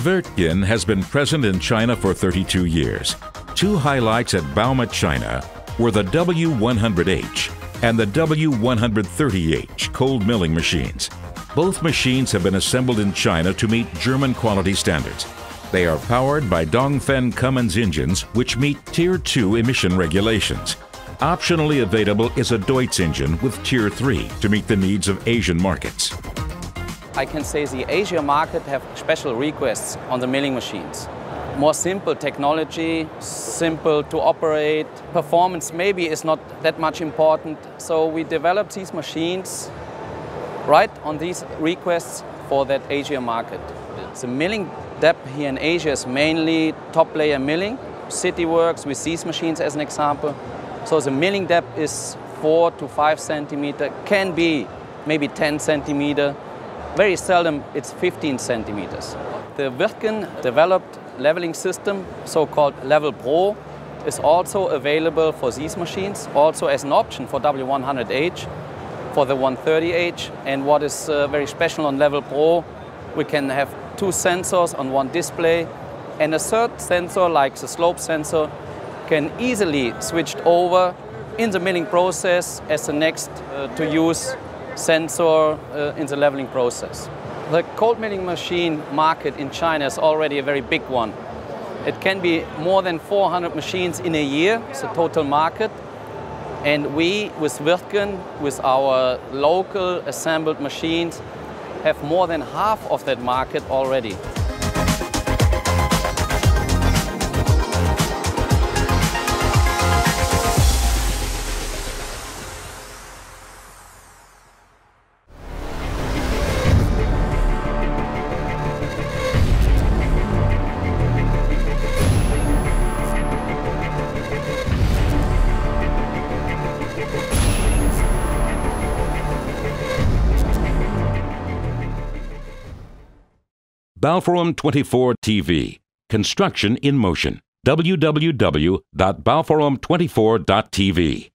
Wirtgen has been present in China for 32 years. Two highlights at Bauma, China were the W100H and the W130H cold milling machines. Both machines have been assembled in China to meet German quality standards. They are powered by Dongfeng Cummins engines which meet Tier 2 emission regulations. Optionally available is a Deutz engine with Tier 3 to meet the needs of Asian markets. I can say the Asia market have special requests on the milling machines. More simple technology, simple to operate. Performance maybe is not that much important. So we developed these machines right on these requests for that Asia market. The milling depth here in Asia is mainly top layer milling, city works with these machines as an example. So the milling depth is four to five centimeter, can be maybe 10 centimeter. Very seldom it's 15 centimeters. The Wirtgen developed leveling system, so-called Level Pro, is also available for these machines, also as an option for W100H, for the 130H. And what is uh, very special on Level Pro, we can have two sensors on one display, and a third sensor, like the slope sensor, can easily switched over in the milling process as the next uh, to use sensor uh, in the leveling process. The cold milling machine market in China is already a very big one. It can be more than 400 machines in a year, it's a total market. And we, with Wirtgen, with our local assembled machines, have more than half of that market already. Bauforum 24 TV. Construction in motion. www.bauforum24.tv.